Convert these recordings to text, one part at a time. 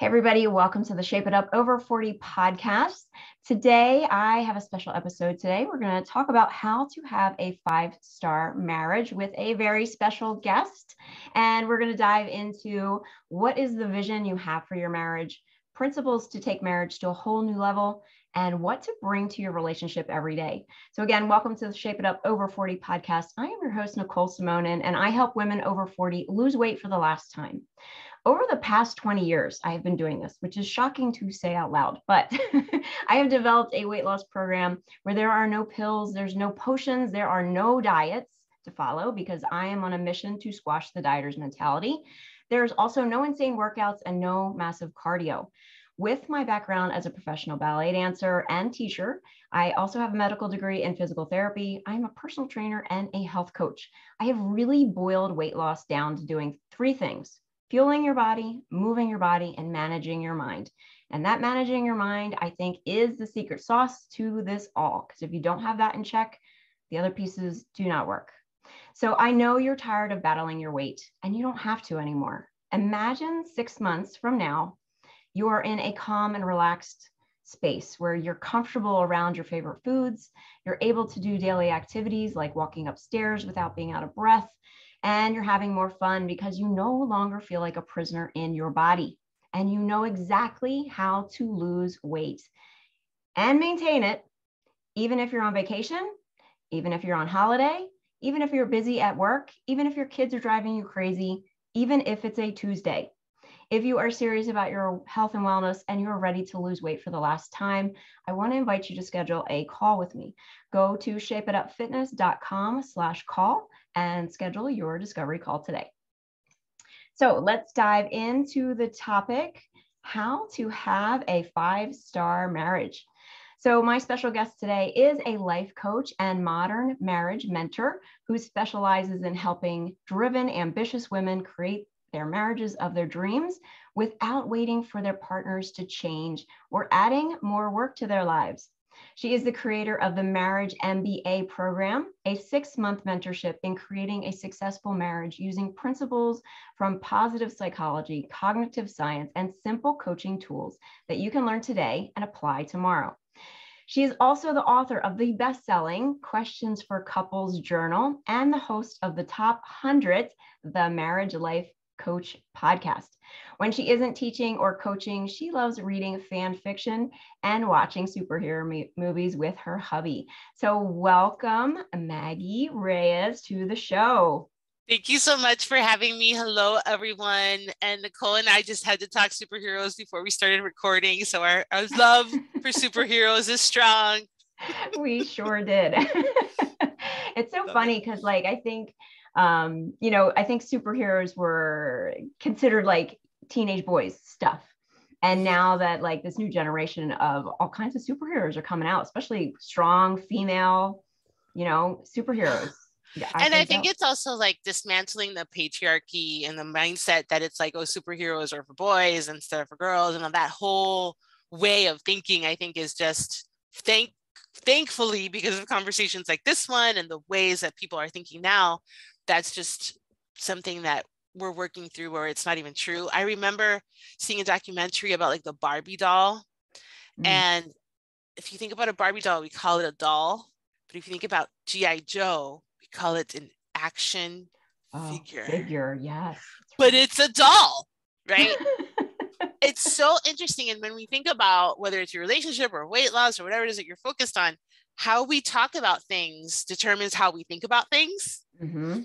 Hey, everybody, welcome to the Shape It Up Over 40 podcast. Today, I have a special episode. Today, we're going to talk about how to have a five star marriage with a very special guest. And we're going to dive into what is the vision you have for your marriage, principles to take marriage to a whole new level, and what to bring to your relationship every day. So, again, welcome to the Shape It Up Over 40 podcast. I am your host, Nicole Simonin, and I help women over 40 lose weight for the last time. Over the past 20 years, I have been doing this, which is shocking to say out loud, but I have developed a weight loss program where there are no pills, there's no potions, there are no diets to follow because I am on a mission to squash the dieter's mentality. There's also no insane workouts and no massive cardio. With my background as a professional ballet dancer and teacher, I also have a medical degree in physical therapy. I'm a personal trainer and a health coach. I have really boiled weight loss down to doing three things fueling your body, moving your body, and managing your mind. And that managing your mind, I think, is the secret sauce to this all. Because if you don't have that in check, the other pieces do not work. So I know you're tired of battling your weight and you don't have to anymore. Imagine six months from now, you are in a calm and relaxed space where you're comfortable around your favorite foods. You're able to do daily activities like walking upstairs without being out of breath and you're having more fun because you no longer feel like a prisoner in your body and you know exactly how to lose weight and maintain it, even if you're on vacation, even if you're on holiday, even if you're busy at work, even if your kids are driving you crazy, even if it's a Tuesday. If you are serious about your health and wellness and you're ready to lose weight for the last time, I want to invite you to schedule a call with me. Go to shapeitupfitness.com slash call and schedule your discovery call today. So let's dive into the topic, how to have a five-star marriage. So, my special guest today is a life coach and modern marriage mentor who specializes in helping driven, ambitious women create their marriages of their dreams without waiting for their partners to change or adding more work to their lives. She is the creator of the Marriage MBA program, a six month mentorship in creating a successful marriage using principles from positive psychology, cognitive science, and simple coaching tools that you can learn today and apply tomorrow. She is also the author of the best selling Questions for Couples Journal and the host of the top 100 The Marriage Life Coach podcast. When she isn't teaching or coaching, she loves reading fan fiction and watching superhero movies with her hubby. So, welcome, Maggie Reyes, to the show. Thank you so much for having me. Hello, everyone. And Nicole and I just had to talk superheroes before we started recording. So, our, our love for superheroes is strong. we sure did. it's so funny because, like, I think um, you know, I think superheroes were considered like teenage boys stuff. And now that like this new generation of all kinds of superheroes are coming out, especially strong female, you know, superheroes. Yeah, I and think I think it's also like dismantling the patriarchy and the mindset that it's like, oh, superheroes are for boys instead of for girls. And that whole way of thinking, I think, is just thank thankfully because of conversations like this one and the ways that people are thinking now that's just something that we're working through where it's not even true. I remember seeing a documentary about like the Barbie doll. Mm. And if you think about a Barbie doll, we call it a doll. But if you think about G.I. Joe, we call it an action oh, figure. Figure, yes. But it's a doll, right? it's so interesting. And when we think about whether it's your relationship or weight loss or whatever it is that you're focused on, how we talk about things determines how we think about things. Mm-hmm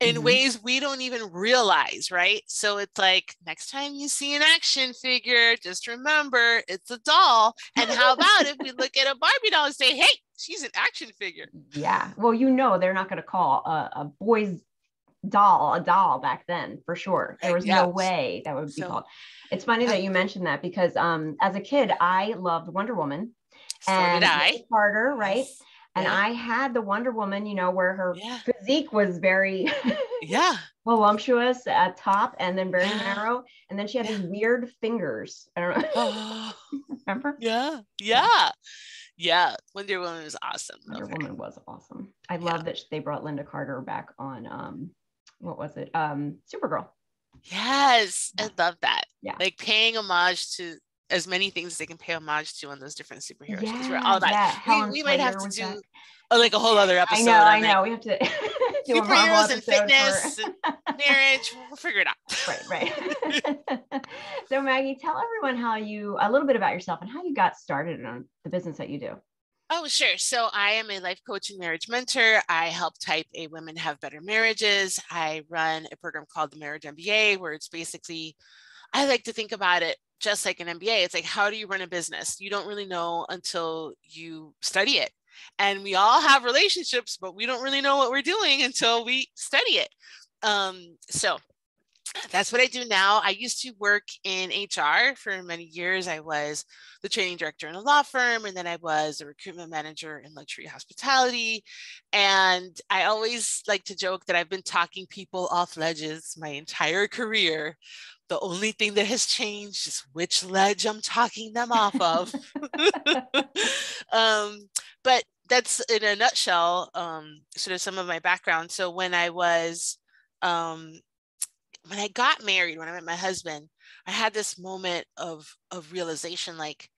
in mm-hmm. ways we don't even realize, right? So it's like next time you see an action figure, just remember it's a doll. And how about if we look at a Barbie doll and say, hey, she's an action figure? Yeah. Well, you know, they're not going to call a, a, boy's doll a doll back then for sure. There was yeah. no way that would be so, called. It's funny that you mentioned that because um, as a kid, I loved Wonder Woman. So and did I. Carter, right? And yeah. I had the Wonder Woman, you know, where her yeah. physique was very yeah voluptuous at top and then very narrow. And then she had these weird fingers. I don't know. Oh. Remember? Yeah. Yeah. Yeah. Wonder Woman was awesome. Wonder Woman was awesome. I love that they brought Lynda Carter back on um what was it? Um Supergirl. Yes, I love that. yeah. like paying homage to as many things as they can pay homage to on those different superheroes. Yeah, we're all about yeah. we, we might have to do a, like a whole other episode. I know, I know. We have to do superheroes and fitness for... and marriage. We'll figure it out. Right, right. so Maggie, tell everyone how you a little bit about yourself and how you got started on the business that you do. Oh, sure. So I am a life coach and marriage mentor. I help type A women have better marriages. I run a program called the Marriage MBA, where it's basically, I like to think about it just like an MBA. It's like, how do you run a business? You don't really know until you study it. And we all have relationships, but we don't really know what we're doing until we study it. Um, so that's what I do now. I used to work in HR for many years. I was the training director in a law firm, and then I was a recruitment manager in luxury hospitality. And I always like to joke that I've been talking people off ledges my entire career. The only thing that has changed is which ledge I'm talking them off of. um, but that's in a nutshell, um, sort of some of my background. So when I was um, when I got married, when I met my husband, I had this moment of of realization, like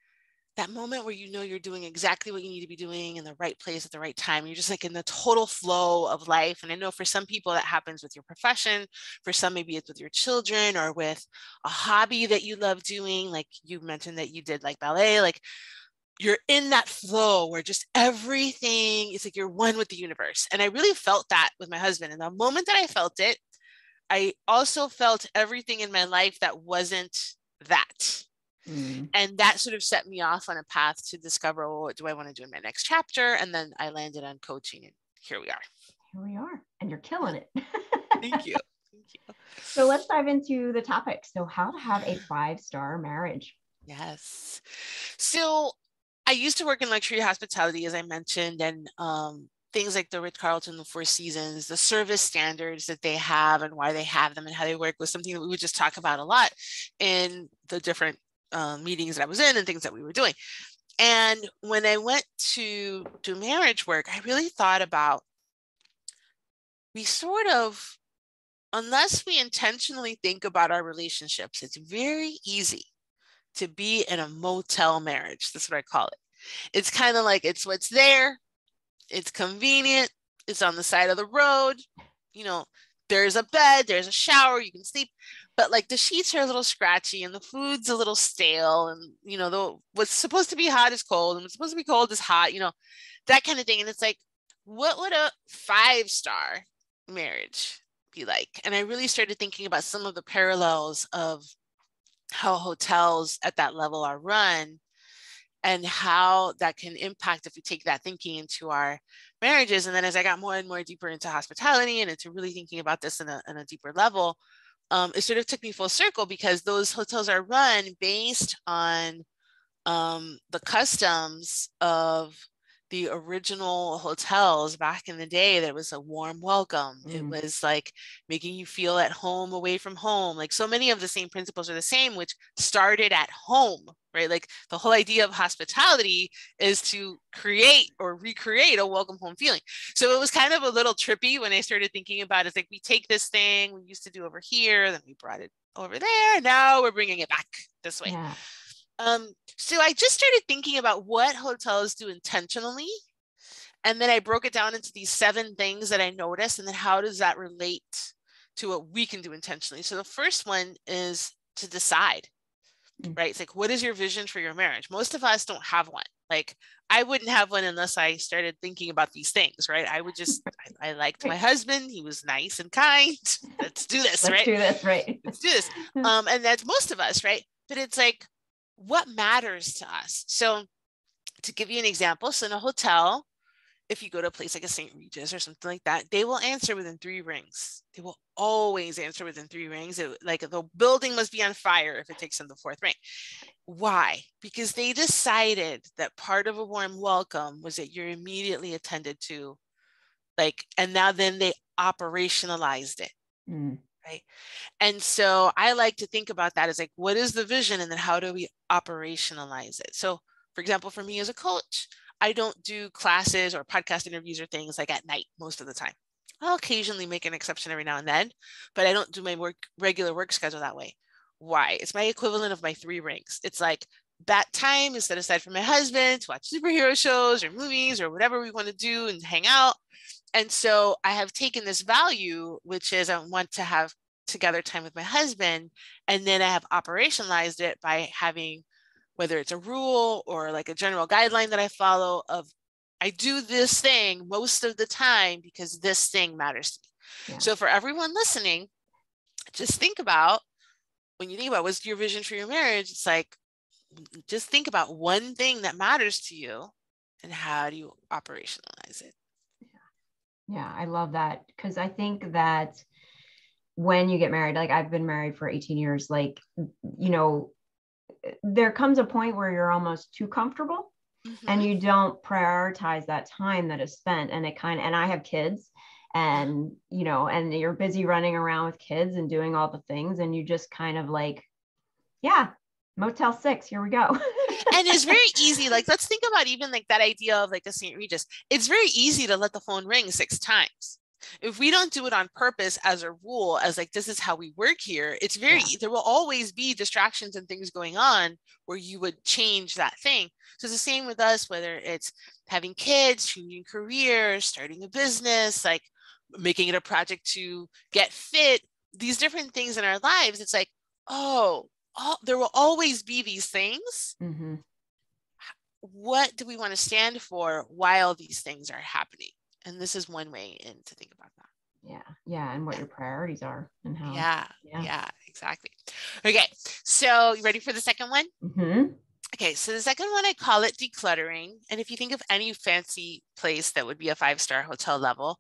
that moment where you know you're doing exactly what you need to be doing in the right place at the right time. You're just like in the total flow of life. And I know for some people that happens with your profession. For some, maybe it's with your children or with a hobby that you love doing. Like you mentioned that you did like ballet. Like you're in that flow where just everything is like you're one with the universe. And I really felt that with my husband. And the moment that I felt it, I also felt everything in my life that wasn't that. Mm. And that sort of set me off on a path to discover well, what do I want to do in my next chapter? And then I landed on coaching, and here we are. Here we are, and you're killing it. Thank you. Thank you. So let's dive into the topic. So, how to have a five star marriage? Yes. So, I used to work in luxury hospitality, as I mentioned, and um, things like the Ritz Carlton, the Four Seasons, the service standards that they have and why they have them and how they work was something that we would just talk about a lot in the different uh, meetings that I was in and things that we were doing. And when I went to do marriage work, I really thought about we sort of, unless we intentionally think about our relationships, it's very easy to be in a motel marriage. That's what I call it. It's kind of like it's what's there, it's convenient, it's on the side of the road, you know, there's a bed, there's a shower, you can sleep. But like the sheets are a little scratchy and the food's a little stale, and you know, the what's supposed to be hot is cold, and what's supposed to be cold is hot, you know, that kind of thing. And it's like, what would a five star marriage be like? And I really started thinking about some of the parallels of how hotels at that level are run and how that can impact if we take that thinking into our marriages. And then as I got more and more deeper into hospitality and into really thinking about this in a, in a deeper level, um, it sort of took me full circle because those hotels are run based on um, the customs of the original hotels back in the day that was a warm welcome. Mm. it was like making you feel at home away from home like so many of the same principles are the same which started at home right? Like the whole idea of hospitality is to create or recreate a welcome home feeling. So it was kind of a little trippy when i started thinking about it. It's like we take this thing we used to do over here then we brought it over there now we're bringing it back this way. Yeah. Um, so I just started thinking about what hotels do intentionally. And then I broke it down into these seven things that I noticed. And then how does that relate to what we can do intentionally? So the first one is to decide, mm. right? It's like, what is your vision for your marriage? Most of us don't have one. Like, I wouldn't have one unless I started thinking about these things, right? I would just, I, I liked my husband. He was nice and kind. Let's do this, right? Let's right? do this, right? Let's do this. Um, and that's most of us, right? But it's like, what matters to us. So, to give you an example, so in a hotel, if you go to a place like a St. Regis or something like that, they will answer within three rings. They will always answer within three rings. It, like the building must be on fire if it takes them the fourth ring. Why? Because they decided that part of a warm welcome was that you're immediately attended to, like, and now then they operationalized it. Mm right and so i like to think about that as like what is the vision and then how do we operationalize it so for example for me as a coach i don't do classes or podcast interviews or things like at night most of the time i'll occasionally make an exception every now and then but i don't do my work regular work schedule that way why. It's my equivalent of my three rings. It's like that time is set aside for my husband to watch superhero shows or movies or whatever we want to do and hang out. And so I have taken this value, which is I want to have together time with my husband. And then I have operationalized it by having, whether it's a rule or like a general guideline that I follow of I do this thing most of the time because this thing matters to me. Yeah. So for everyone listening, just think about when you think about what's your vision for your marriage, it's like just think about one thing that matters to you and how do you operationalize it. Yeah, I love that because I think that when you get married, like I've been married for 18 years, like, you know, there comes a point where you're almost too comfortable mm-hmm. and you don't prioritize that time that is spent. And it kind of, and I have kids and, you know, and you're busy running around with kids and doing all the things. And you just kind of like, yeah, Motel Six, here we go. and it's very easy. Like, let's think about even like that idea of like a St. Regis. It's very easy to let the phone ring six times if we don't do it on purpose as a rule as like this is how we work here it's very yeah. there will always be distractions and things going on where you would change that thing so it's the same with us whether it's having kids changing careers starting a business like making it a project to get fit these different things in our lives it's like oh all, there will always be these things. Mm-hmm. what do we want to stand for while these things are happening? And this is one way in to think about that. Yeah yeah and what your priorities are and how yeah yeah, yeah exactly. Okay so you ready for the second one? Mm-hmm. okay so the second one i call it decluttering. And if you think of any fancy place that would be a five star hotel level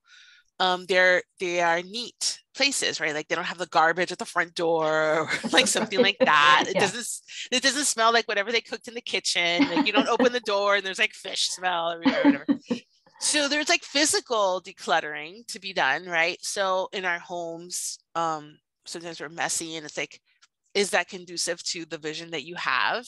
um, they're they are neat places, right? Like they don't have the garbage at the front door, or like something like that. It yeah. doesn't it doesn't smell like whatever they cooked in the kitchen. Like you don't open the door and there's like fish smell everywhere, whatever so there's like physical decluttering to be done right so in our homes um sometimes we're messy and it's like is that conducive to the vision that you have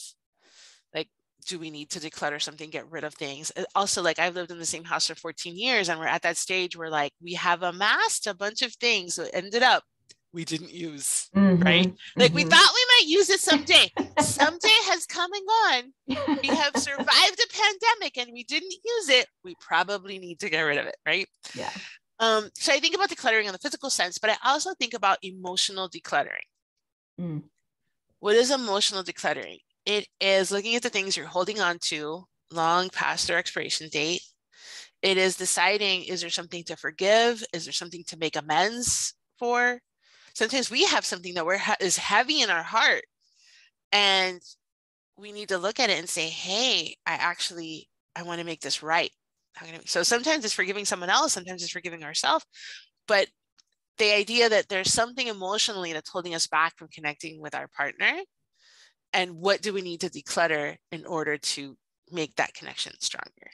do we need to declutter something get rid of things also like i've lived in the same house for 14 years and we're at that stage where like we have amassed a bunch of things it ended up we didn't use, mm-hmm, right? Like mm-hmm. we thought we might use it someday. someday has come and gone. We have survived a pandemic and we didn't use it. We probably need to get rid of it, right? Yeah. Um, so I think about decluttering in the physical sense, but I also think about emotional decluttering. Mm. What is emotional decluttering? It is looking at the things you're holding on to long past their expiration date. It is deciding is there something to forgive? Is there something to make amends for? sometimes we have something that we're is heavy in our heart and we need to look at it and say hey i actually i want to make this right so sometimes it's forgiving someone else sometimes it's forgiving ourselves but the idea that there's something emotionally that's holding us back from connecting with our partner and what do we need to declutter in order to make that connection stronger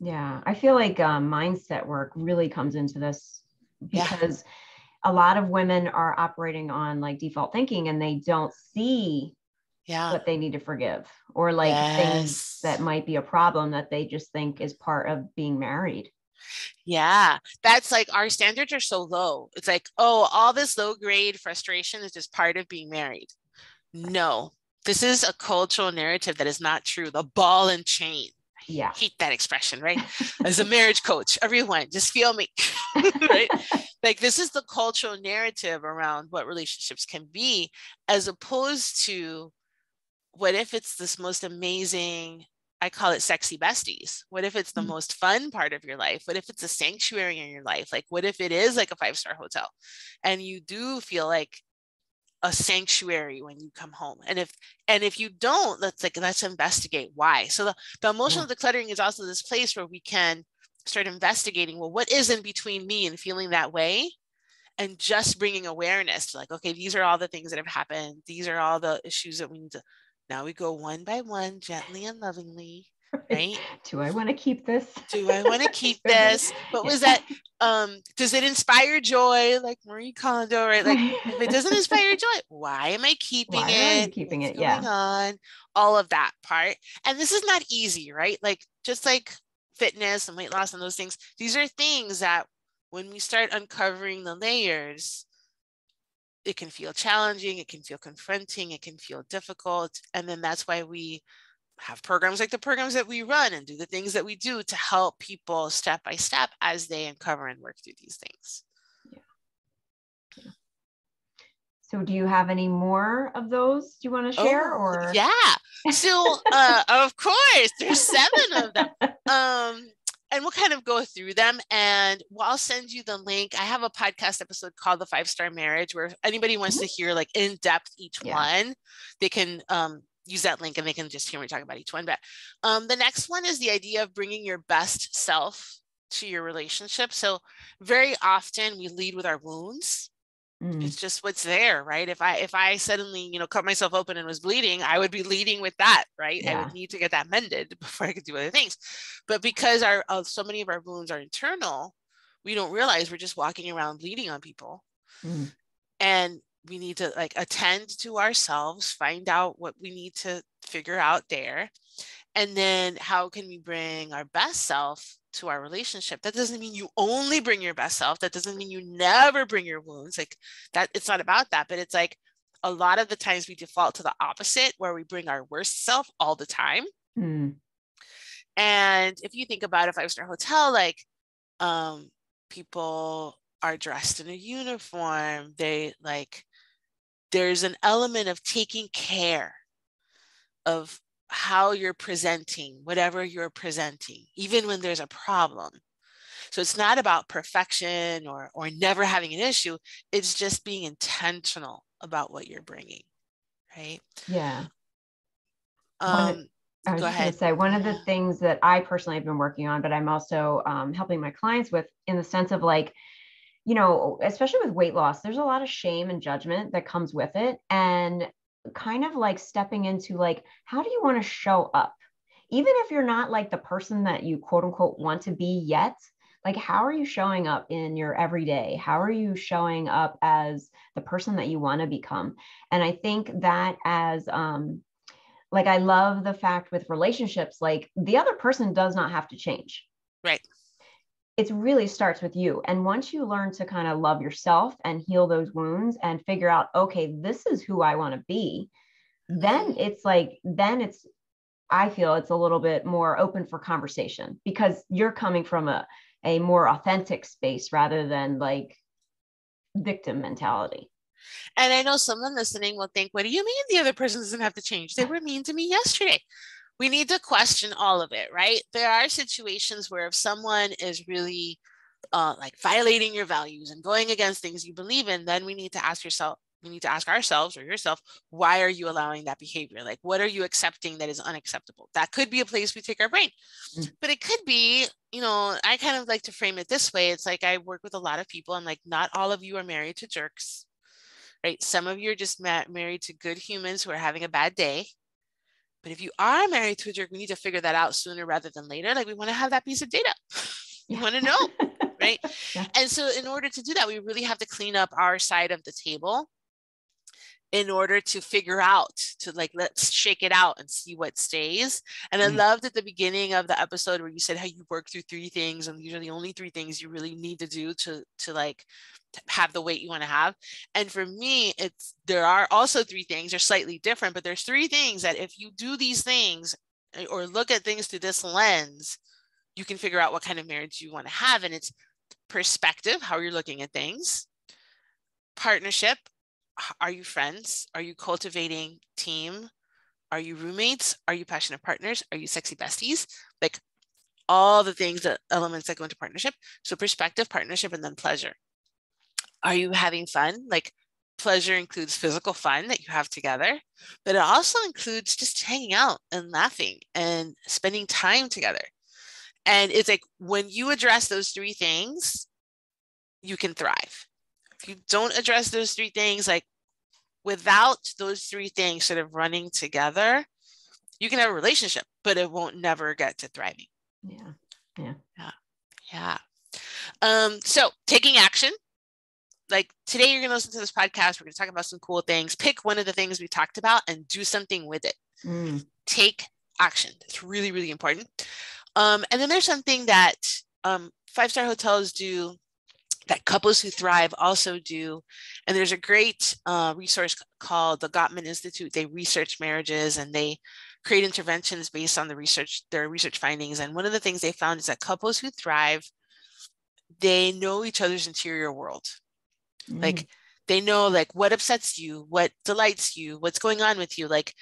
yeah i feel like um, mindset work really comes into this because yeah a lot of women are operating on like default thinking and they don't see yeah. what they need to forgive or like yes. things that might be a problem that they just think is part of being married. Yeah, that's like our standards are so low. It's like, oh, all this low grade frustration is just part of being married. No, this is a cultural narrative that is not true. The ball and chain. Yeah. I hate that expression, right? As a marriage coach, everyone just feel me, right? like this is the cultural narrative around what relationships can be as opposed to what if it's this most amazing I call it sexy besties. What if it's the mm-hmm. most fun part of your life? What if it's a sanctuary in your life? Like, what if it is like a five star hotel and you do feel like a sanctuary when you come home? And if, and if you don't, let's like, let's investigate why. So the, the emotional yeah. decluttering is also this place where we can start investigating well what is in between me and feeling that way and just bringing awareness to like okay these are all the things that have happened these are all the issues that we need to now we go one by one gently and lovingly right? Do i want to keep this? Do i want to keep this? What was that um does it inspire joy like marie kondo right? Like if it doesn't inspire joy why am i keeping why it? keeping What's it? Yeah. on? All of that part. And this is not easy right? Like just like fitness and weight loss and those things, these are things that when we start uncovering the layers, it can feel challenging, it can feel confronting, it can feel difficult. And then that's why we have programs like the programs that we run and do the things that we do to help people step by step as they uncover and work through these things. Yeah. So do you have any more of those Do you want to share oh, or yeah. So uh, of course there's seven of them. Um and we'll kind of go through them and I'll send you the link. I have a podcast episode called The Five Star Marriage where if anybody wants mm-hmm. to hear like in depth each yeah. one, they can um, use that link and they can just hear me talk about each one. But um, the next one is the idea of bringing your best self to your relationship. So very often we lead with our wounds. Mm. It's just what's there, right? If I if I suddenly you know cut myself open and was bleeding, I would be leading with that, right? Yeah. I would need to get that mended before I could do other things. But because our uh, so many of our wounds are internal, we don't realize we're just walking around bleeding on people. Mm. And we need to like attend to ourselves, find out what we need to figure out there. And then how can we bring our best self to our relationship? That doesn't mean you only bring your best self. That doesn't mean you never bring your wounds. Like that, it's not about that, but it's like a lot of the times we default to the opposite where we bring our worst self all the time. Mm. And if you think about a five star hotel, like um, people are dressed in a uniform, they like there's an element of taking care of how you're presenting whatever you're presenting even when there's a problem. So it's not about perfection or or never having an issue. It's just being intentional about what you're bringing right? Yeah. Um I was go ahead. going to say one of the things that I personally have been working on, but I'm also um, helping my clients with in the sense of like you know, especially with weight loss, there's a lot of shame and judgment that comes with it. And kind of like stepping into like, how do you want to show up? Even if you're not like the person that you quote unquote want to be yet, like how are you showing up in your everyday? How are you showing up as the person that you want to become? And I think that as um like I love the fact with relationships, like the other person does not have to change. Right it really starts with you. And once you learn to kind of love yourself and heal those wounds and figure out, okay, this is who I want to be, then mm-hmm. it's like, then it's, I feel it's a little bit more open for conversation because you're coming from a, a more authentic space rather than like victim mentality. And I know someone listening will think, what do you mean the other person doesn't have to change? They were mean to me yesterday we need to question all of it, right? There are situations where if someone is really uh, like violating your values and going against things you believe in, then we need to ask yourself, we need to ask ourselves or yourself, why are you allowing that behavior? Like, what are you accepting that is unacceptable? That could be a place we take our brain, mm. but it could be, you know, I kind of like to frame it this way. It's like I work with a lot of people, and like, not all of you are married to jerks, right? Some of you are just ma- married to good humans who are having a bad day but if you are married to a jerk, we need to figure that out sooner rather than later. Like we want to have that piece of data. We want to know, right? Yeah. And so in order to do that, we really have to clean up our side of the table in order to figure out to like let's shake it out and see what stays and i mm. loved at the beginning of the episode where you said how you work through three things and these are the only three things you really need to do to to like have the weight you want to have. And for me, it's there are also three things, they're slightly different, but there's three things that if you do these things eh, or look at things through this lens, you can figure out what kind of marriage you want to have. And it's perspective, how you're looking at things, partnership, are you friends? Are you cultivating team? Are you roommates? Are you passionate partners? Are you sexy besties? Like all the things that elements that go into partnership. So perspective, partnership, and then pleasure. Are you having fun? Like pleasure includes physical fun that you have together, but it also includes just hanging out and laughing and spending time together. And it's like when you address those three things, you can thrive. If you don't address those three things, like without those three things sort of running together, you can have a relationship, but it won't never get to thriving. Yeah. Yeah. Yeah. Yeah. Um, so taking action like today you're going to listen to this podcast we're going to talk about some cool things pick one of the things we talked about and do something with it mm. take action it's really really important um, and then there's something that um, five star hotels do that couples who thrive also do. And there's a great uh, resource called the gottman institute. They research marriages and they create interventions based on the research their research findings. And one of the things they found is that couples who thrive they know each other's interior world. Mm. like they know like what upsets you what delights you what's going on with you. Like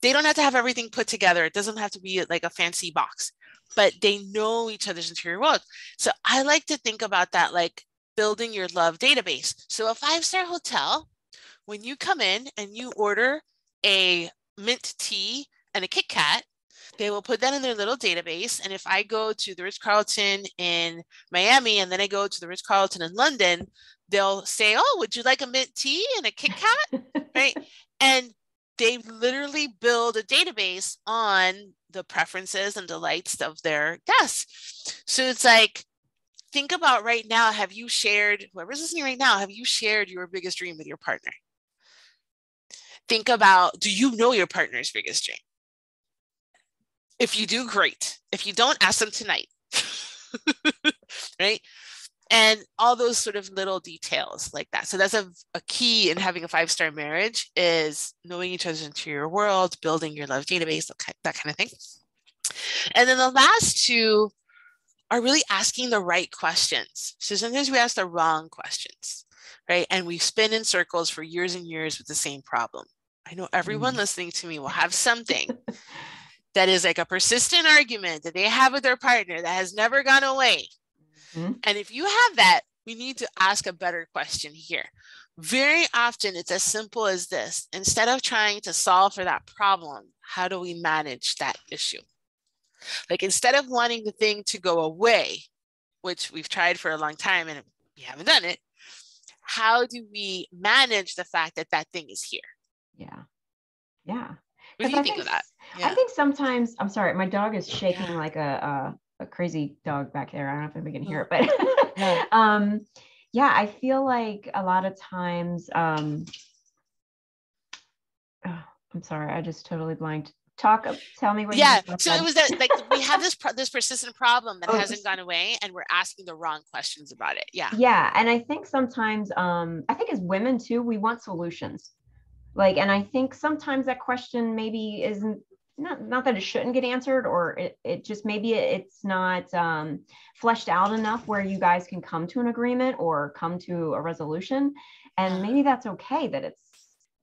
they don't have to have everything put together. It doesn't have to be like a fancy box but they know each other's interior world. So i like to think about that like building your love database so a five star hotel when you come in and you order a mint tea and a Kit Kat, they will put that in their little database. And if I go to the Ritz Carlton in Miami and then I go to the Ritz Carlton in London, they'll say, Oh, would you like a mint tea and a Kit Kat? right. And they literally build a database on the preferences and delights of their guests. So it's like, think about right now have you shared, whoever's listening right now, have you shared your biggest dream with your partner? Think about do you know your partner's biggest dream? If you do, great. If you don't, ask them tonight. right? And all those sort of little details like that. So that's a, a key in having a five star marriage is knowing each other's interior world, building your love database, that kind of thing. And then the last two are really asking the right questions. So sometimes we ask the wrong questions, right? And we spin in circles for years and years with the same problem. I know everyone mm. listening to me will have something that is like a persistent argument that they have with their partner that has never gone away. Mm-hmm. And if you have that, we need to ask a better question here. Very often, it's as simple as this instead of trying to solve for that problem, how do we manage that issue? Like instead of wanting the thing to go away, which we've tried for a long time and we haven't done it, how do we manage the fact that that thing is here? Yeah. Yeah. What do you I think, think, of that? Yeah. I think sometimes I'm sorry, my dog is shaking yeah. like a, a, a crazy dog back there. I don't know if anybody can hear it, but yeah. um, yeah, I feel like a lot of times. Um, oh, I'm sorry, I just totally blanked. Talk. Tell me what. Yeah. So it was that like we have this this persistent problem that oh, hasn't gone away, and we're asking the wrong questions about it. Yeah. Yeah, and I think sometimes, um, I think as women too, we want solutions like and i think sometimes that question maybe isn't not not that it shouldn't get answered or it, it just maybe it's not um, fleshed out enough where you guys can come to an agreement or come to a resolution and maybe that's okay that it's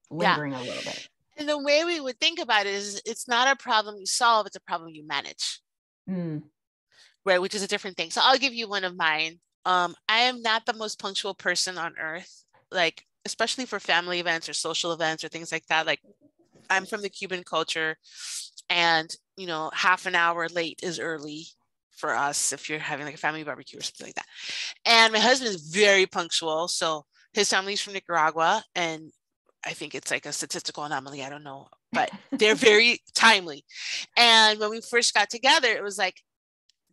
lingering yeah. a little bit and the way we would think about it is it's not a problem you solve it's a problem you manage mm. right which is a different thing so i'll give you one of mine um, i am not the most punctual person on earth like especially for family events or social events or things like that. Like I'm from the Cuban culture and you know, half an hour late is early for us if you're having like a family barbecue or something like that. And my husband is very punctual. So his family's from Nicaragua and I think it's like a statistical anomaly. I don't know, but they're very timely. And when we first got together, it was like,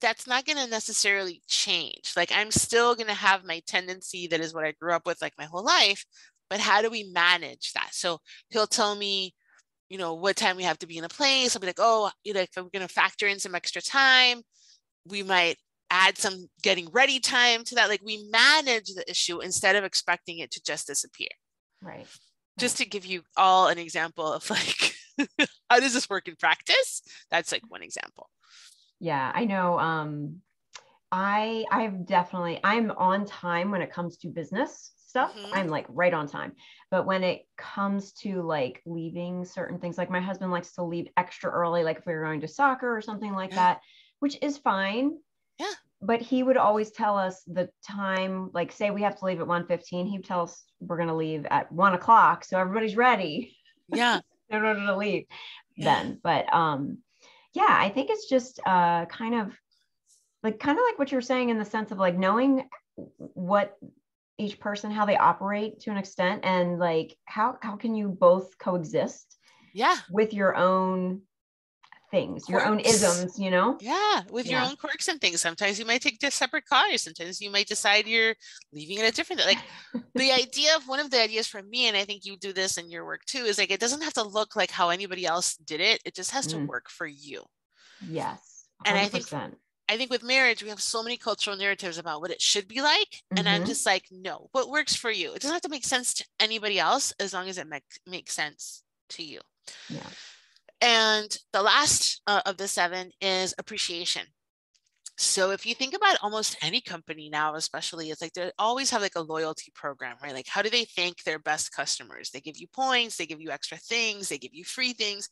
that's not going to necessarily change. Like I'm still going to have my tendency that is what I grew up with like my whole life, but how do we manage that? So he'll tell me, you know, what time we have to be in a place. I'll be like, oh, you know, if we're going to factor in some extra time, we might add some getting ready time to that. Like we manage the issue instead of expecting it to just disappear. Right. Just to give you all an example of like, how does this work in practice? That's like one example. Yeah, I know. Um, I I've definitely I'm on time when it comes to business stuff. Mm-hmm. I'm like right on time. But when it comes to like leaving certain things, like my husband likes to leave extra early, like if we were going to soccer or something like yeah. that, which is fine. Yeah. But he would always tell us the time, like say we have to leave at 1 15, he'd tell us we're gonna leave at one o'clock. So everybody's ready. Yeah. in order to leave yeah. then. But um yeah, I think it's just uh, kind of like kind of like what you're saying in the sense of like knowing what each person how they operate to an extent and like how how can you both coexist yeah with your own things quirks. your own isms you know yeah with yeah. your own quirks and things sometimes you might take just separate cars sometimes you might decide you're leaving it a different like the idea of one of the ideas for me and i think you do this in your work too is like it doesn't have to look like how anybody else did it it just has mm. to work for you yes 100%. and i think I think with marriage, we have so many cultural narratives about what it should be like. Mm-hmm. And I'm mm-hmm. just like, no, what works for you? It doesn't have to make sense to anybody else as long as it make, makes sense to you. Yeah. And the last uh, of the seven is appreciation. So if you think about almost any company now, especially, it's like they always have like a loyalty program, right? Like how do they thank their best customers? They give you points, they give you extra things, they give you free things.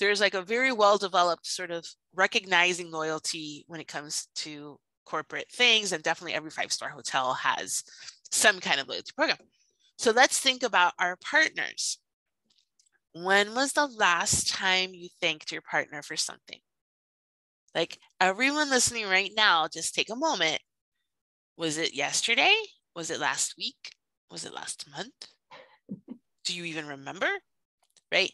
There's like a very well developed sort of recognizing loyalty when it comes to corporate things. And definitely every five star hotel has some kind of loyalty program. So let's think about our partners. When was the last time you thanked your partner for something? Like everyone listening right now, just take a moment. Was it yesterday? Was it last week? Was it last month? Do you even remember? Right.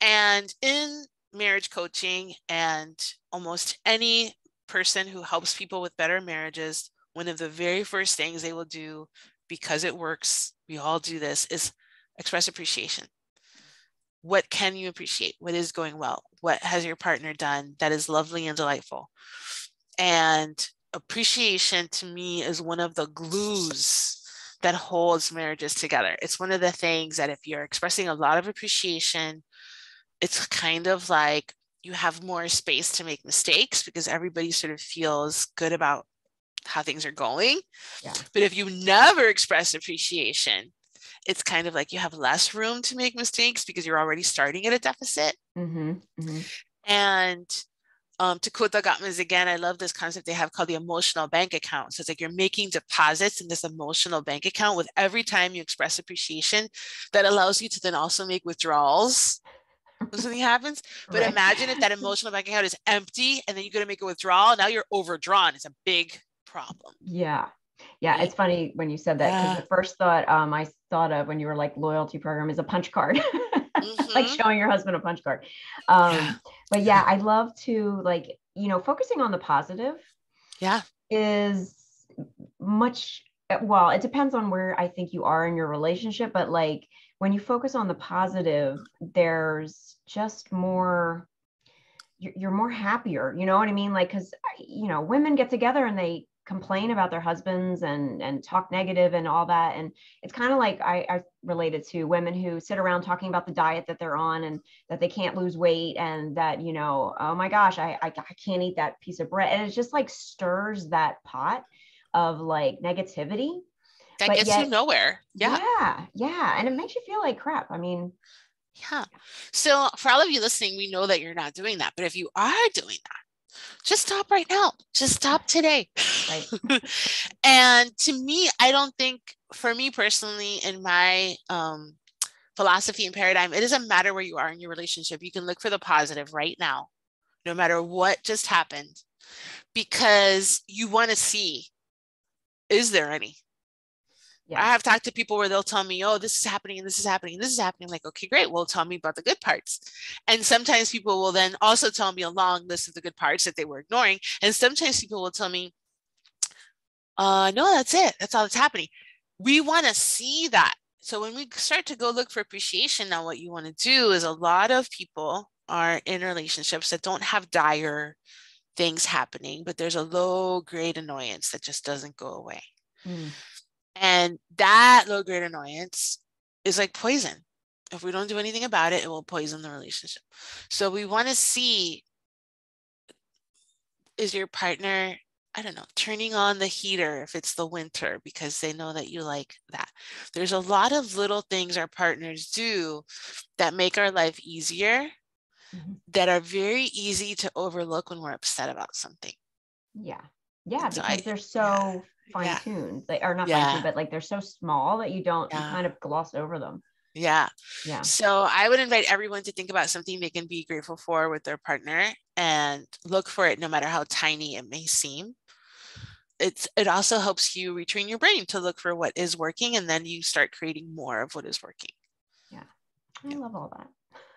And in marriage coaching and almost any person who helps people with better marriages, one of the very first things they will do because it works, we all do this, is express appreciation what can you appreciate? What is going well? What has your partner done that is lovely and delightful? And appreciation to me is one of the glues that holds marriages together. It's one of the things that if you're expressing a lot of appreciation it's kind of like you have more space to make mistakes because everybody sort of feels good about how things are going. Yeah. but if you never express appreciation it's kind of like you have less room to make mistakes because you're already starting at a deficit. Mm-hmm, mm-hmm. And um, to quote the Gottmans again, I love this concept they have called the emotional bank account. So it's like you're making deposits in this emotional bank account with every time you express appreciation that allows you to then also make withdrawals when something happens. But right. imagine if that emotional bank account is empty and then you go to make a withdrawal. Now you're overdrawn. It's a big problem. Yeah. Yeah, it's funny when you said that because yeah. the first thought um, I thought of when you were like loyalty program is a punch card, mm-hmm. like showing your husband a punch card. Um, yeah. But yeah, I love to like you know focusing on the positive. Yeah, is much well. It depends on where I think you are in your relationship, but like when you focus on the positive, there's just more you're more happier you know what i mean like because you know women get together and they complain about their husbands and and talk negative and all that. And it's kind of like I, I related to women who sit around talking about the diet that they're on and that they can't lose weight and that you know oh my gosh I, I, I can't eat that piece of bread. And it just like stirs that pot of like negativity. That but gets yet, you nowhere. Yeah. Yeah yeah. And it makes you feel like crap. I mean yeah. So for all of you listening we know that you're not doing that. But if you are doing that just stop right now. Just stop today. Right. and to me, I don't think, for me personally, in my um, philosophy and paradigm, it doesn't matter where you are in your relationship. You can look for the positive right now, no matter what just happened, because you want to see is there any? Yeah. I have talked to people where they'll tell me, oh, this is happening and this is happening and this is happening. I'm like, okay, great. Well, tell me about the good parts. And sometimes people will then also tell me a long list of the good parts that they were ignoring. And sometimes people will tell me, uh, no, that's it. That's all that's happening. We want to see that. So when we start to go look for appreciation, now what you want to do is a lot of people are in relationships that don't have dire things happening, but there's a low grade annoyance that just doesn't go away. Mm. And that low grade annoyance is like poison. If we don't do anything about it, it will poison the relationship. So we want to see is your partner, I don't know, turning on the heater if it's the winter because they know that you like that. There's a lot of little things our partners do that make our life easier mm-hmm. that are very easy to overlook when we're upset about something. Yeah. Yeah, because I, they're so yeah fine tuned. They are not yeah. fine tuned, but like they're so small that you don't yeah. you kind of gloss over them. Yeah. Yeah. So I would invite everyone to think about something they can be grateful for with their partner and look for it no matter how tiny it may seem. It's it also helps you retrain your brain to look for what is working and then you start creating more of what is working. Yeah. I yeah. love all that.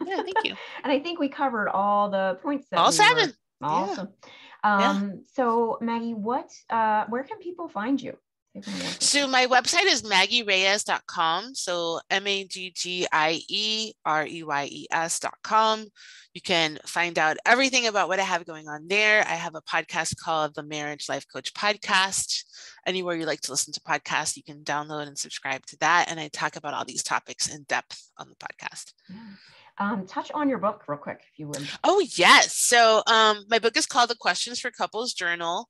Yeah, thank you. and I think we covered all the points that all we seven. Were, awesome. Yeah. Um, yeah. So Maggie, what, uh, where can people find you? So my website is maggiereyes.com. So M-A-G-G-I-E-R-E-Y-E-S.com. You can find out everything about what I have going on there. I have a podcast called the Marriage Life Coach Podcast. Anywhere you like to listen to podcasts, you can download and subscribe to that. And I talk about all these topics in depth on the podcast. Yeah. Um, touch on your book real quick, if you would. Oh, yes. So um, my book is called The Questions for Couples Journal.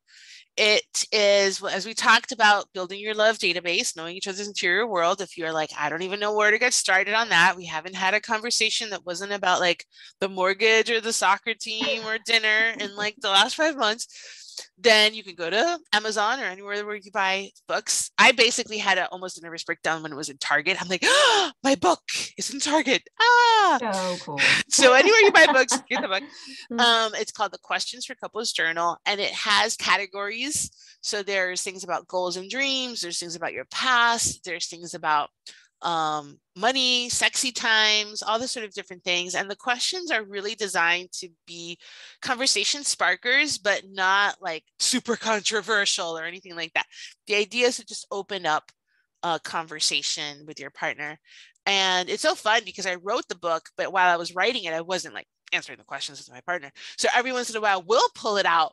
It is, as we talked about, building your love database, knowing each other's interior world. If you're like, I don't even know where to get started on that, we haven't had a conversation that wasn't about like the mortgage or the soccer team or dinner in like the last five months then you can go to Amazon or anywhere where you buy books. I basically had a, almost a nervous breakdown when it was in Target. I'm like, oh, my book is in Target. Ah, so cool. so anywhere you buy books, get the book. Hmm. Um, it's called the Questions for Couples Journal, and it has categories. So there's things about goals and dreams. There's things about your past. There's things about um, money, sexy times, all this sort of different things. And the questions are really designed to be conversation sparkers, but not like super controversial or anything like that. The idea is to just open up a conversation with your partner. And it's so fun because I wrote the book, but while I was writing it, I wasn't like answering the questions with my partner. So every once in a while, we'll pull it out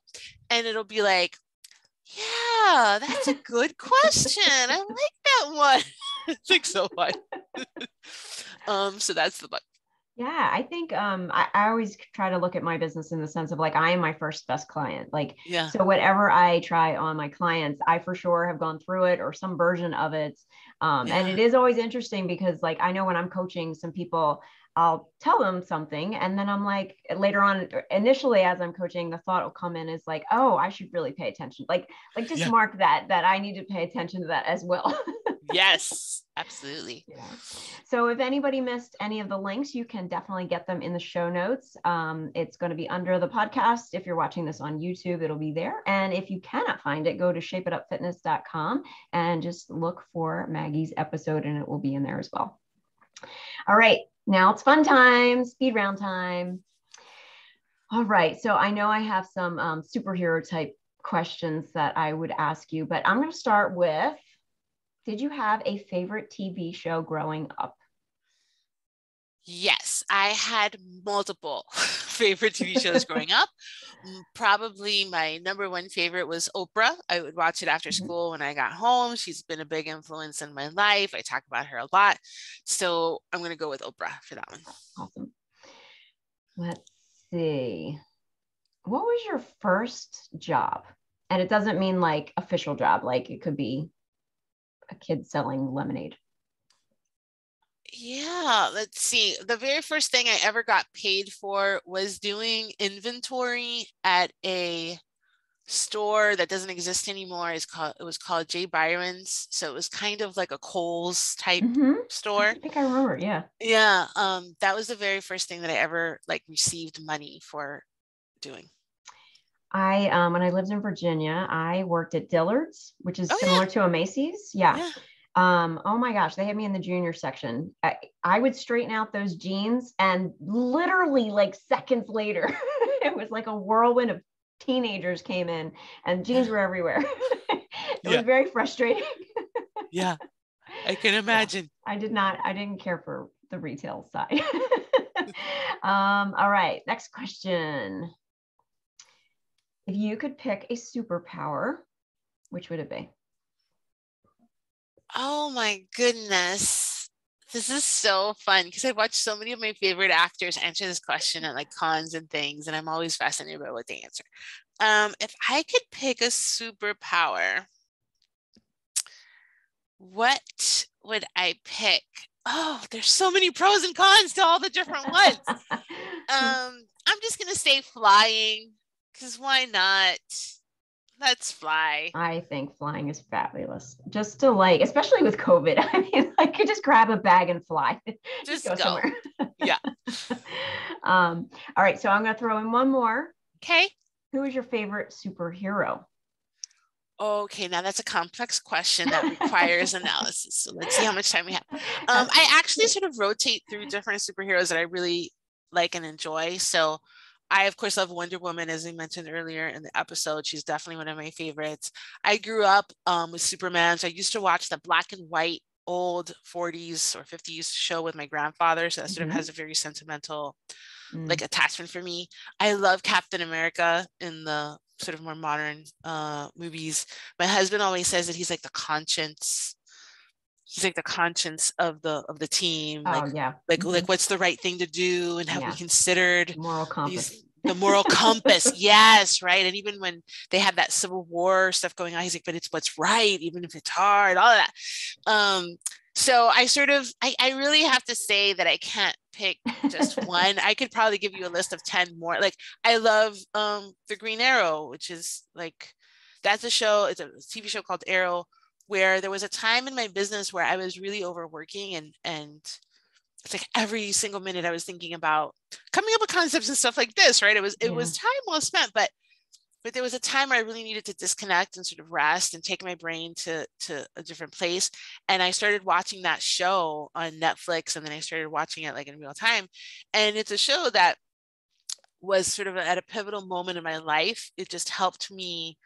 and it'll be like, yeah, that's a good question. I like that one. it's like so um, so that's the book. Yeah, I think um, I, I, always try to look at my business in the sense of like I am my first best client. Like, yeah. So whatever I try on my clients, I for sure have gone through it or some version of it. Um, yeah. And it is always interesting because like I know when I'm coaching some people, I'll tell them something. And then I'm like, later on, initially as I'm coaching, the thought will come in is like, oh, I should really pay attention. Like, like just yeah. mark that, that I need to pay attention to that as well. yes, absolutely. Yeah. So if anybody missed any of the links, you can definitely get them in the show notes. Um, it's going to be under the podcast. If you're watching this on YouTube, it'll be there. And if you cannot find it, go to shapeitupfitness.com and just look for Maggie's episode and it will be in there as well. All right. Now it's fun time, speed round time. All right. So I know I have some um, superhero type questions that I would ask you, but I'm going to start with Did you have a favorite TV show growing up? Yes, I had multiple favorite TV shows growing up. Probably my number one favorite was Oprah. I would watch it after mm-hmm. school when I got home. She's been a big influence in my life. I talk about her a lot. So I'm going to go with Oprah for that one. Awesome. Let's see. What was your first job? And it doesn't mean like official job, like it could be a kid selling lemonade. Yeah, let's see. The very first thing I ever got paid for was doing inventory at a store that doesn't exist anymore. It's called it was called J. Byron's. So it was kind of like a Kohl's type mm-hmm. store. I think I remember, yeah. Yeah. Um, that was the very first thing that I ever like received money for doing. I um when I lived in Virginia, I worked at Dillard's, which is oh, similar yeah. to a Macy's. Yeah. yeah. Um, oh my gosh, they had me in the junior section. I, I would straighten out those jeans, and literally, like seconds later, it was like a whirlwind of teenagers came in, and jeans were everywhere. it yeah. was very frustrating. yeah, I can imagine. Yeah, I did not. I didn't care for the retail side. um, all right, next question. If you could pick a superpower, which would it be? Oh my goodness. This is so fun because I watch so many of my favorite actors answer this question at like cons and things, and I'm always fascinated by what they answer. Um, if I could pick a superpower, what would I pick? Oh, there's so many pros and cons to all the different ones. um, I'm just gonna say flying because why not? Let's fly. I think flying is fabulous. Just to like, especially with COVID. I mean, I could just grab a bag and fly. Just, just go, go, somewhere. yeah. um, all right. So I'm gonna throw in one more. Okay. Who is your favorite superhero? Okay, now that's a complex question that requires analysis. So let's see how much time we have. Um, I actually sort of rotate through different superheroes that I really like and enjoy. So I of course love Wonder Woman, as I mentioned earlier in the episode. She's definitely one of my favorites. I grew up um, with Superman, so I used to watch the black and white old 40s or 50s show with my grandfather. So that sort mm-hmm. of has a very sentimental mm. like attachment for me. I love Captain America in the sort of more modern uh, movies. My husband always says that he's like the conscience like the conscience of the of the team oh, like yeah. like mm-hmm. like what's the right thing to do and have yeah. we considered moral compass. the moral compass. Yes right? And even when they had that civil war stuff going on he's like but it's what's right even if it's hard all of that. Um so i sort of I, I really have to say that i can't pick just one. I could probably give you a list of 10 more. Like i love um the green arrow which is like that's a show it's a tv show called arrow where there was a time in my business where I was really overworking and and it's like every single minute I was thinking about coming up with concepts and stuff like this, right? It was it yeah. was time well spent, but but there was a time where I really needed to disconnect and sort of rest and take my brain to to a different place. And I started watching that show on Netflix, and then I started watching it like in real time. And it's a show that was sort of at a pivotal moment in my life. It just helped me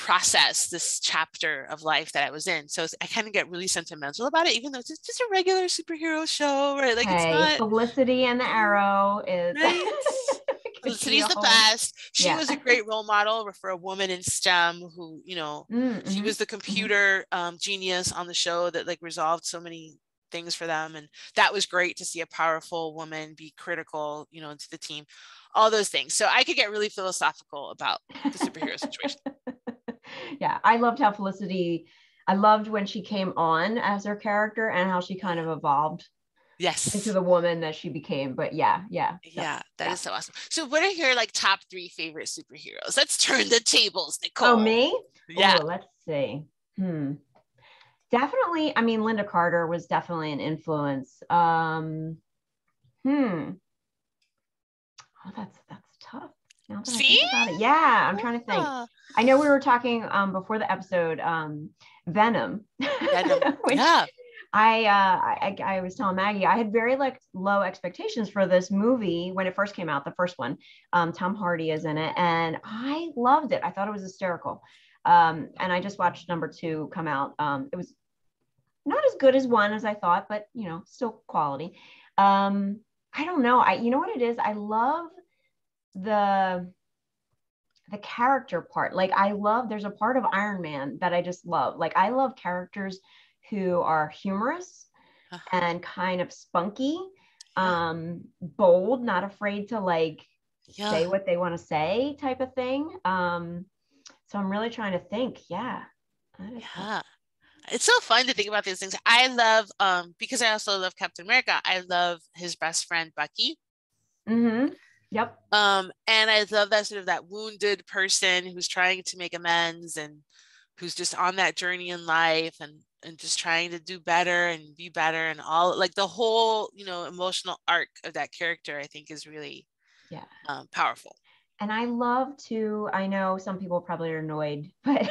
process this chapter of life that I was in. So I kind of get really sentimental about it, even though it's just a regular superhero show, right? Like hey, it's not Felicity and the Arrow is right? Felicity's the best. She yeah. was a great role model for a woman in STEM who, you know, mm-hmm. she was the mm-hmm. computer um, genius on the show that like resolved so many things for them. And that was great to see a powerful woman be critical, you know, to the team, all those things. So I could get really philosophical about the superhero situation yeah, I loved how Felicity. I loved when she came on as her character and how she kind of evolved yes. into the woman that she became but yeah yeah yeah that yeah. is so awesome. So what are your like top three favorite superheroes? Let's turn the tables nicole. Oh me? Yeah. Ooh, let's see. Hmm. Definitely i mean Lynda Carter was definitely an influence. Um hmm. Oh that's that's now that See? I think about it. Yeah, I'm trying to think. I know we were talking um, before the episode, um, Venom. Venom. yeah. I, uh, I I was telling Maggie I had very like low expectations for this movie when it first came out, the first one. Um, Tom Hardy is in it, and I loved it. I thought it was hysterical. Um, and I just watched number two come out. Um, it was not as good as one as I thought, but you know, still quality. Um, I don't know. I you know what it is. I love the the character part. Like I love there's a part of Iron Man that I just love. Like I love characters who are humorous uh-huh. and kind of spunky, um, bold, not afraid to like yeah. say what they want to say type of thing. Um, so I'm really trying to think. Yeah. Yeah. It's so fun to think about these things. I love um because I also love Captain America. I love his best friend Bucky. Mm-hmm. Yep. Um, and I love that sort of that wounded person who's trying to make amends and who's just on that journey in life and and just trying to do better and be better and all like the whole you know emotional arc of that character I think is really yeah um, powerful. And I love to I know some people probably are annoyed, but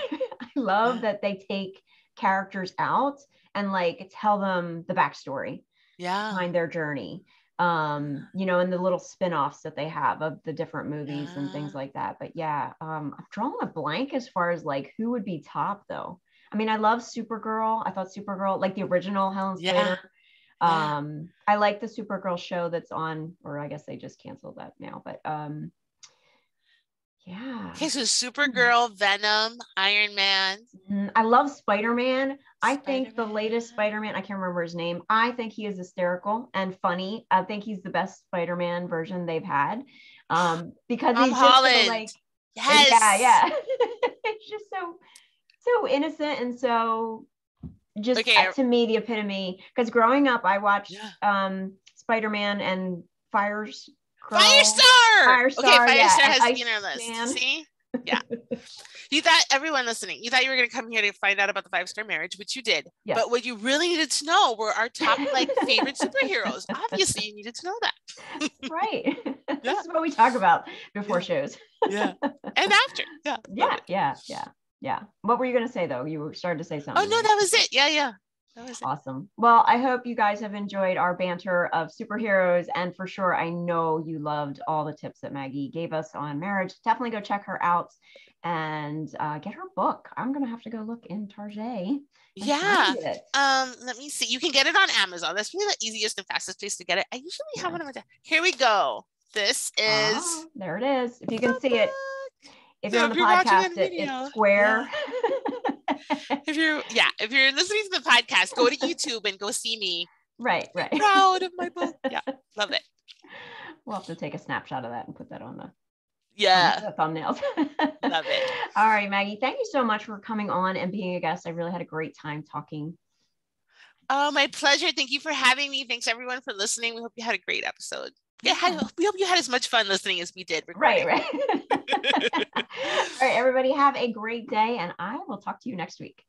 I love that they take characters out and like tell them the backstory yeah behind their journey um you know and the little spin-offs that they have of the different movies yeah. and things like that but yeah um i'm drawing a blank as far as like who would be top though i mean i love supergirl i thought supergirl like the original helen slater yeah. um i like the supergirl show that's on or i guess they just canceled that now but um yeah. Okay, so Supergirl, Venom, Iron Man. Mm-hmm. I love Spider Man. I think the latest Spider Man, I can't remember his name. I think he is hysterical and funny. I think he's the best Spider Man version they've had. Um, because Tom he's Holland. just so, like, yes. yeah, yeah. it's just so, so innocent and so just okay. uh, to me the epitome. Because growing up, I watched yeah. um, Spider Man and Fires Firestar. Firestar. Okay, Firestar yeah. has to be in our list. See? Yeah. you thought everyone listening, you thought you were going to come here to find out about the five star marriage, which you did. Yes. But what you really needed to know were our top like favorite superheroes. Obviously, you needed to know that. right. Yeah. this is what we talk about before yeah. shows. yeah. And after. Yeah. Yeah. Yeah. Yeah. Yeah. What were you going to say though? You were starting to say oh, something. Oh no, that was it. Yeah. Yeah. Awesome. Well, I hope you guys have enjoyed our banter of superheroes. And for sure, I know you loved all the tips that Maggie gave us on marriage. Definitely go check her out and uh, get her book. I'm going to have to go look in Target. Yeah. Um, let me see. You can get it on Amazon. That's really the easiest and fastest place to get it. I usually yeah. have one on my desk. Here we go. This is oh, there it is. If you can see it, if you're on the podcast, it, it's square. Yeah. if you're yeah, if you're listening to the podcast, go to YouTube and go see me. Right, right. Proud of my book. Yeah, love it. We'll have to take a snapshot of that and put that on the yeah the thumbnails. love it. All right, Maggie. Thank you so much for coming on and being a guest. I really had a great time talking. Oh, my pleasure. Thank you for having me. Thanks everyone for listening. We hope you had a great episode yeah, we hope you had as much fun listening as we did. Recording. Right, right. All right, everybody, have a great day, and I will talk to you next week.